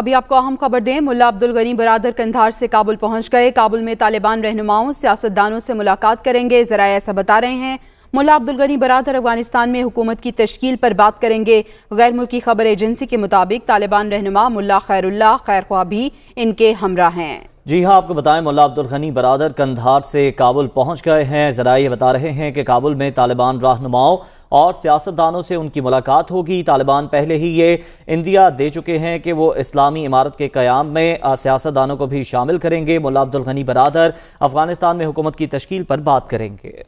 अभी आपको अहम खबर दें, मुल्ला अब्दुल गनी बरादर कंधार से काबुल पहुँच गए। काबुल में तालिबान रहनुमाओं, सियासतदानों से मुलाकात करेंगे। जरा ऐसा बता रहे हैं। मुल्ला अब्दुल गनी बरादर अफ़गानिस्तान में हुकूमत की तश्कील पर बात करेंगे। गैर मुल्की खबर एजेंसी के मुताबिक तालिबान रहनुमा मुला खैरुल्ला खैर ख्वा भी इनके हमरा हैं। जी हाँ आपको बताएँ मुला अब्दुल गनी बरदर कंधार से काबुल पहुँच गए हैं। जरा ये बता रहे हैं कि काबुल में तालिबान रहनुमाओं और सियासतदानों से उनकी मुलाकात होगी। तालिबान पहले ही ये इंदिया दे चुके हैं कि वो इस्लामी इमारत के क्याम में सियासतदानों को भी शामिल करेंगे। मुला अब्दुल गनी बरदर अफ़गानिस्तान में हुकूमत की तश्कील पर बात करेंगे।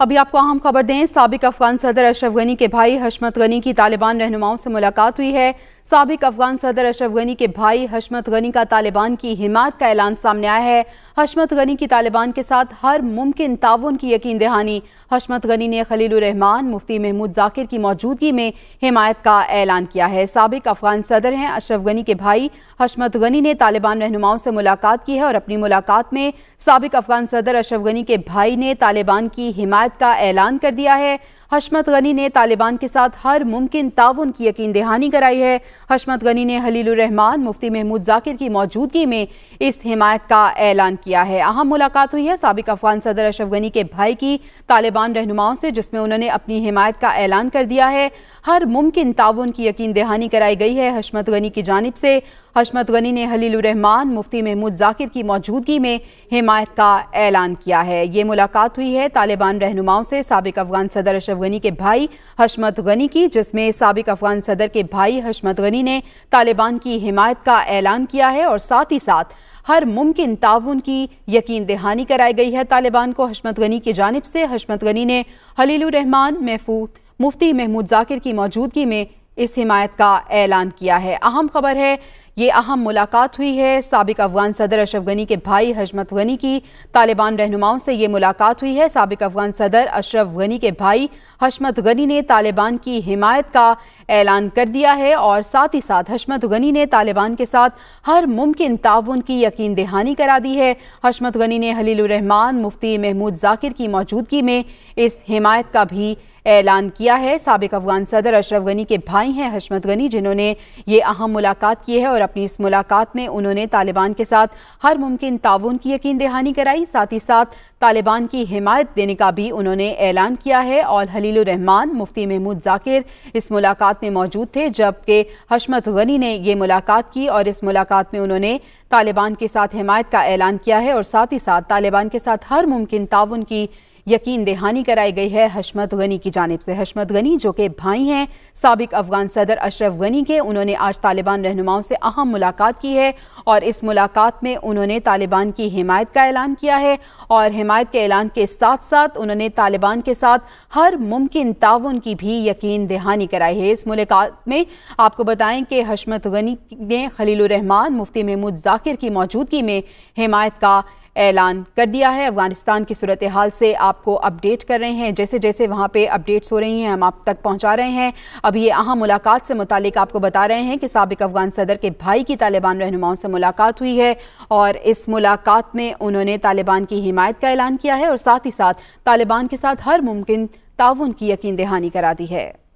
अभी आपको अहम खबर दें, सबक अफगान सदर अशरफ गनी के भाई हशमत गनी की तालिबान रहनुमाओं से मुलाकात हुई है। सबक अफगान सदर अशरफ गनी के भाई हशमत गनी का तालिबान की हिमायत का ऐलान सामने आया है। हशमत गनी की तालिबान के साथ हर मुमकिन ताउन की यकीन दहानी। हशमत गनी ने खलील रहमान, मुफ्ती महमूद जाकिर की मौजूदगी में हिमायत का ऐलान किया है। सबक अफगान सदर हैं। अशरफ गनी के भाई हशमत गनी ने तालिबान रहनुमाओं से मुलाकात की है और अपनी मुलाकात में सबक अफगान सदर अशरफ गनी के भाई ने तालिबान की हिमायत का ऐलान कर दिया है। हशमत गनी ने तालिबान के साथ हर मुमकिन ताउन की यकीन दहानी कराई है। हशमत गनी ने रहमान मुफ्ती महमूद जाकिर की मौजूदगी में इस हिमायत का ऐलान किया है। अहम मुलाकात हुई है सबक अफगान सदर अशरफ गनी के भाई की तालिबान रहनुमाओं से, जिसमें उन्होंने अपनी हिमायत का ऐलान कर दिया है। हर मुमकिन ताउन की यकीन दहानी कराई गई है। हशमत गनी की जानब से हशमत गनी ने रहमान मुफ्ती महमूद जाकिर की मौजूदगी में हिमायत का ऐलान किया है। ये मुलाकात हुई है तालिबान रहनुमाओं से सबक अफगान सदर अशरफ गनी के भाई हशमत गनी की, जिसमें सबक अफगान सदर के भाई हशमत गनी ने तालिबान की हिमायत का ऐलान किया है और साथ ही साथ हर मुमकिन ताउन की यकीन दहानी कराई गई है। तालिबान को हशमत गनी की जानब से हशमत गनी ने रहमान महफूज मुफ्ती महमूद जाकिर की मौजूदगी में इस हिमायत का ऐलान किया है। अहम खबर है ये अहम मुलाकात हुई है। सबक अफगान सदर अशरफ गनी के भाई हजमत गनी की तालिबान रहनुमाओं से ये मुलाकात हुई है। सबक अफगान सदर अशरफ गनी के भाई हशमत गनी ने तालिबान की हिमायत का ऐलान कर दिया है और साथ ही साथ हशमत गनी ने तालिबान के साथ हर मुमकिन ताउन की यकीन दहानी करा दी है। हशमत गनी ने रहमान मुफ्ती महमूद जाकिर की मौजूदगी में इस हिमायत का भी ऐलान किया है। सबक अफगान सदर अशरफ गनी के भाई हैं हशमत गनी, जिन्होंने ये अहम मुलाकात की है और अपनी इस मुलाकात में उन्होंने तालिबान के साथ हर मुमकिन ताउन की यकीन दहानी कराई। साथ ही साथ तालिबान की हिमायत देने का भी उन्होंने ऐलान किया है और हलील रहमान मुफ्ती महमूद जाकिर इस मुलाकात में मौजूद थे, जबकि हशमत गनी ने ये मुलाकात की और इस मुलाकात में उन्होंने तालिबान के साथ हिमायत का ऐलान किया है और साथ ही साथ तालिबान के साथ हर मुमकिन ताउन की यकीन दहानी कराई गई है हशमत गनी की जानब से। हशमत गनी, जो कि भाई हैं, सबक अफगान सदर अशरफ गनी के, उन्होंने आज तालिबान रहनुमाओं से अहम मुलाकात की है और इस मुलाकात में उन्होंने तालिबान की हिमायत का ऐलान किया है और हिमायत के ऐलान के साथ साथ उन्होंने तालिबान के साथ हर मुमकिन ताउन की भी यकीन दहानी कराई है। इस मुलाकात में आपको बताएँ कि हशमत गनी ने खलील रहमान, मुफ्ती महमूद जाकिर की मौजूदगी में हिमायत का ऐलान कर दिया है। अफ़गानिस्तान की सूरत हाल से आपको अपडेट कर रहे हैं। जैसे जैसे वहाँ पे अपडेट्स हो रही हैं, हम आप तक पहुँचा रहे हैं। अब ये अहम मुलाकात से मुतालिक आपको बता रहे हैं कि सबक अफगान सदर के भाई की तालिबान रहनुमाओं से मुलाकात हुई है और इस मुलाकात में उन्होंने तालिबान की हिमायत का ऐलान किया है और साथ ही साथ तालिबान के साथ हर मुमकिन ताउन की यकीन दहानी करा दी है।